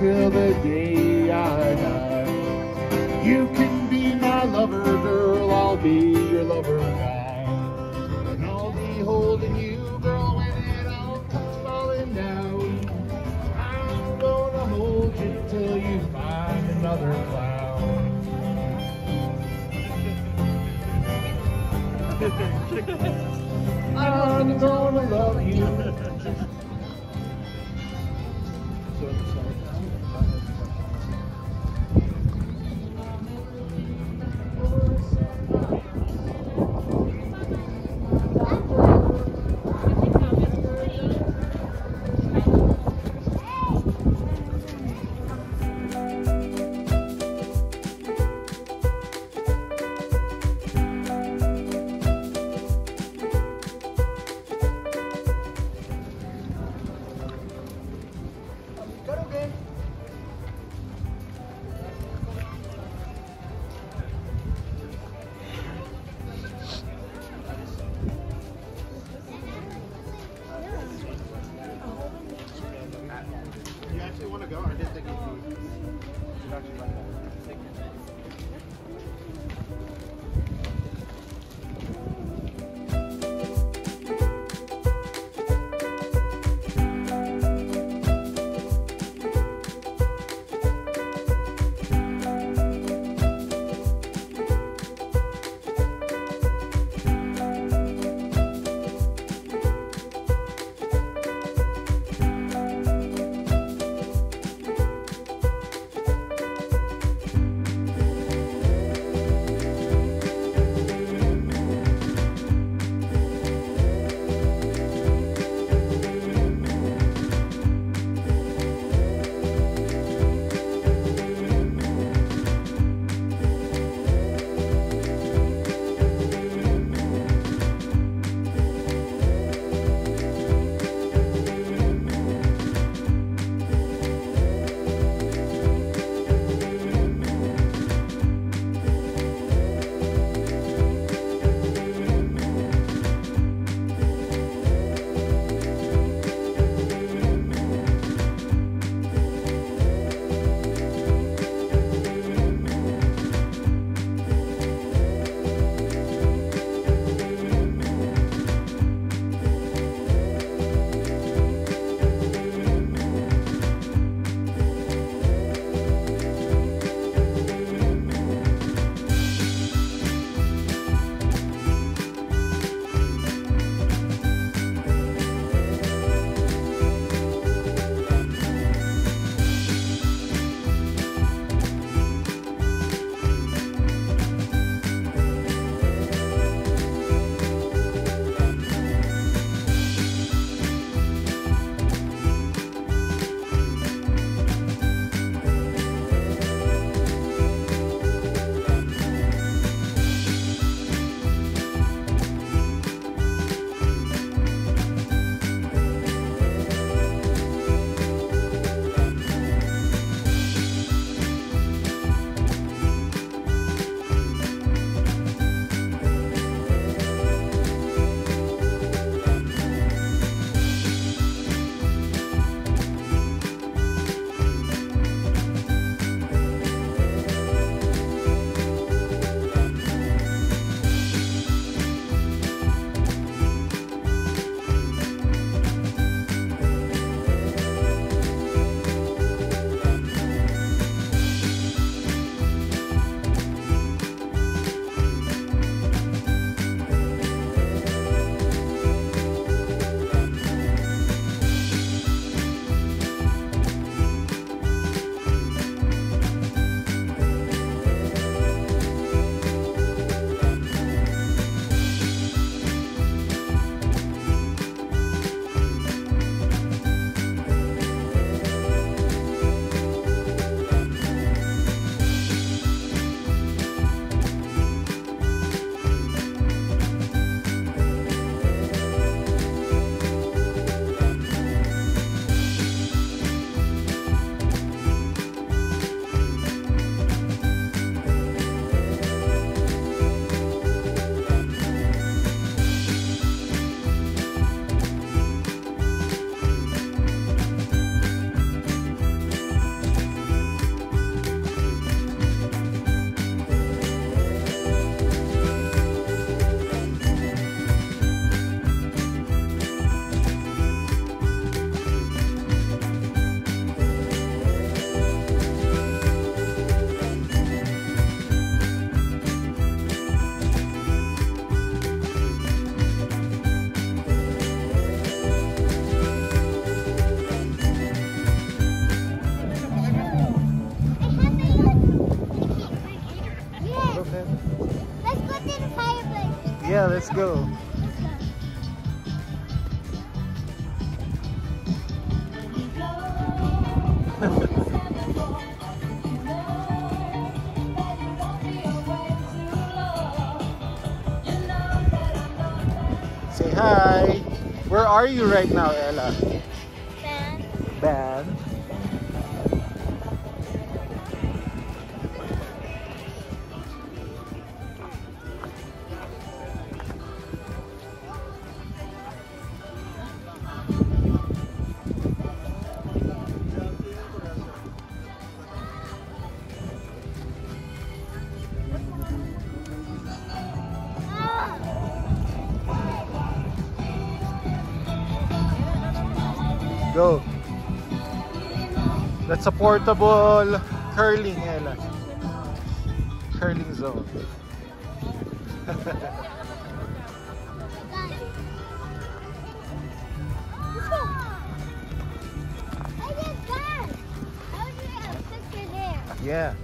till the day I die. You can be my lover, girl, I'll be your lover guy. And I'll be holding you, girl, when it all comes falling down. I'm gonna hold you till you find another clown. I'm gonna love you. Yeah, let's go. Say hi. Where are you right now, Ella? Go. That's a portable curling, eh, Ella. Curling zone. I did that. I was just there. Yeah.